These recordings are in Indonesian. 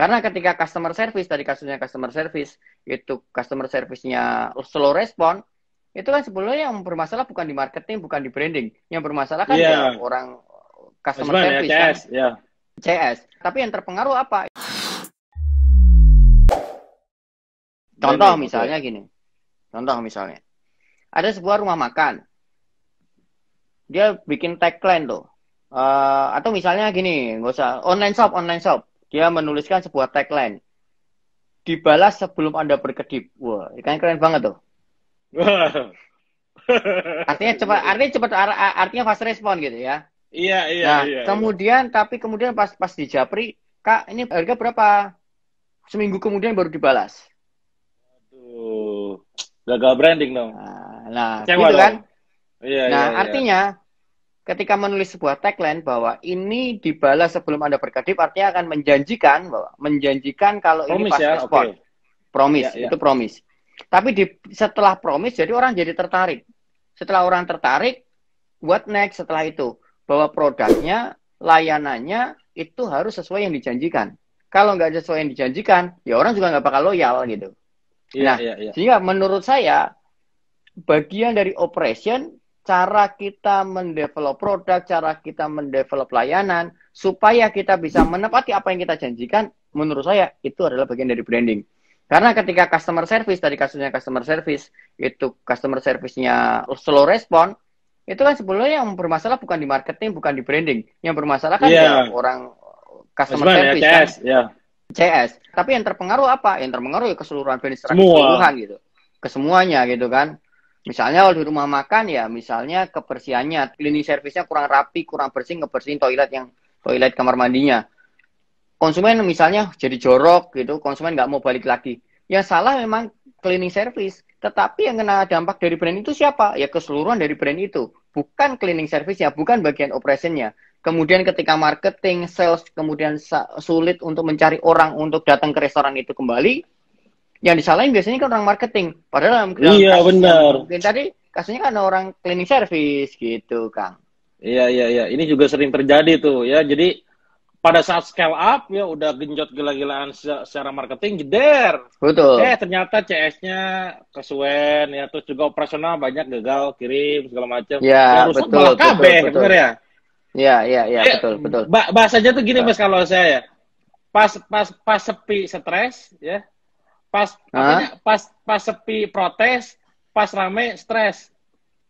Karena ketika customer service tadi kasusnya customer service itu customer service-nya slow respon, itu kan sebelumnya yang bermasalah bukan di marketing, bukan di branding. Yang bermasalah kan ya orang customer Customer ya, service CS, kan, ya. CS. Tapi yang terpengaruh apa? Contoh Branding, misalnya gini. Contoh misalnya. Ada sebuah rumah makan. Dia bikin tagline tuh. Eh, atau misalnya gini, nggak usah online shop, online shop. Dia menuliskan sebuah tagline. Dibalas sebelum Anda berkedip. Wah, ini kan keren banget tuh. Artinya cepat, artinya cepat, ar- artinya fast respon gitu ya. Iya, iya, nah, iya. kemudian tapi kemudian pas pas di Japri, Kak, ini harga berapa? Seminggu kemudian baru dibalas. Tuh, gagal branding dong. Nah, nah gitu dong. kan? Iya, Nah, iya, iya. Ketika menulis sebuah tagline bahwa ini dibalas sebelum Anda berkedip artinya akan menjanjikan bahwa menjanjikan kalau ini Promise fast ya, respon. oke. Promise, Iya, iya. itu promise. Tapi di setelah promise jadi orang jadi tertarik. Setelah orang tertarik, what next setelah itu? Bahwa produknya, layanannya itu harus sesuai yang dijanjikan. Kalau nggak sesuai yang dijanjikan, ya orang juga nggak bakal loyal gitu. Iya, Nah, iya, iya. Sehingga menurut saya bagian dari operation cara kita mendevelop produk, cara kita mendevelop layanan supaya kita bisa menepati apa yang kita janjikan, menurut saya itu adalah bagian dari branding. Karena ketika customer service tadi kasusnya customer service itu customer service-nya slow respon, itu kan sebelumnya yang bermasalah bukan di marketing, bukan di branding. Yang bermasalah kan Iya. ya orang customer ya, service kan. CS, ya. CS. Tapi yang terpengaruh apa? Yang terpengaruh ya keseluruhan secara Semua. keseluruhan gitu. Kesemuanya gitu kan. Misalnya kalau di rumah makan ya misalnya kebersihannya, cleaning service-nya kurang rapi, kurang bersih, ngebersihin toilet yang toilet kamar mandinya. Konsumen misalnya jadi jorok gitu, konsumen nggak mau balik lagi. Ya salah memang cleaning service. Tetapi yang kena dampak dari brand itu siapa? Ya keseluruhan dari brand itu. Bukan cleaning service-nya, bukan bagian operation-nya. Kemudian ketika marketing, sales, kemudian sulit untuk mencari orang untuk datang ke restoran itu kembali, yang disalahin biasanya kan orang marketing. Padahal dalam, Iya, benar. Mungkin tadi kasusnya kan orang cleaning service gitu, Kang. Iya, iya, iya. Ini juga sering terjadi tuh ya. Jadi pada saat scale up ya udah genjot gila-gilaan se- secara marketing jeder. Betul. Eh ternyata CS-nya kesuwen ya terus juga operasional banyak gagal kirim segala macam. Ya, rusak betul, malah betul, bener ya? Iya, iya, iya, Eh, betul, betul. ba- bahasanya tuh gini mas kalau saya ya. Pas pas pas sepi stres ya. Pas apanya? Pas pas sepi protes, pas rame stres.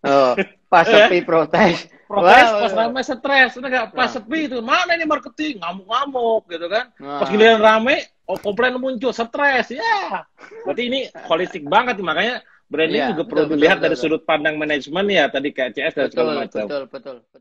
Oh, pas sepi protes. Protes pas rame stres. Udah nggak pas Nah. sepi itu mana ini marketing ngamuk-ngamuk gitu kan. Nah. Pas giliran rame, oh, komplain muncul stres. Ya. Berarti ini holistik banget makanya branding Iya, juga betul, perlu betul, dilihat betul, dari betul. sudut pandang manajemen ya tadi kayak CS dan segala macam. betul, betul, betul.